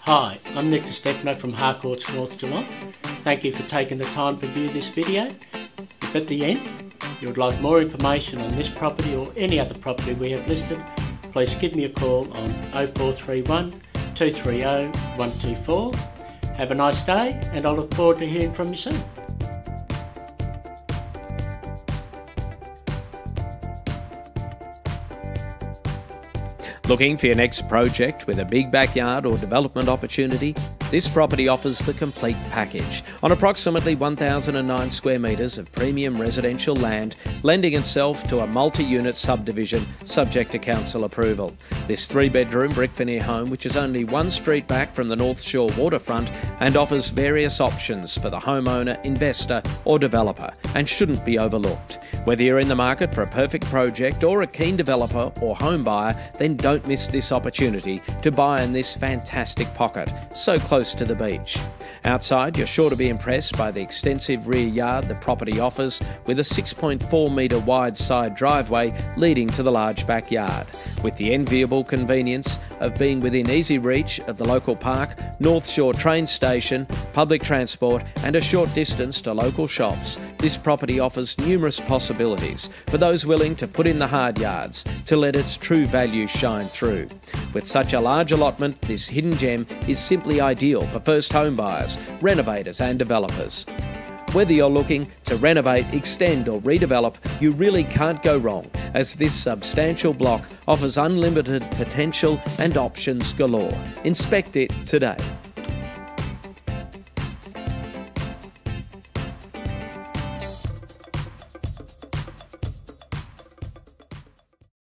Hi, I'm Nick DiStefano from Harcourts North Geelong. Thank you for taking the time to view this video. If at the end you would like more information on this property or any other property we have listed, please give me a call on 0431 230 124. Have a nice day and I look forward to hearing from you soon. Looking for your next project with a big backyard or development opportunity? This property offers the complete package on approximately 1,009 square metres of premium residential land, lending itself to a multi unit subdivision subject to council approval. This three bedroom brick veneer home, which is only one street back from the North Shore waterfront and offers various options for the homeowner, investor, or developer, and shouldn't be overlooked. Whether you're in the market for a perfect project or a keen developer or home buyer, then don't miss this opportunity to buy in this fantastic pocket, so close to the beach. Outside, you're sure to be impressed by the extensive rear yard the property offers, with a 6.4 metre wide side driveway leading to the large backyard, with the enviable convenience of being within easy reach of the local park, North Shore train station, public transport, and a short distance to local shops. This property offers numerous possibilities for those willing to put in the hard yards to let its true value shine through. With such a large allotment, this hidden gem is simply ideal for first home buyers, renovators, and developers. Whether you're looking to renovate, extend, or redevelop, you really can't go wrong, as this substantial block offers unlimited potential and options galore. Inspect it today.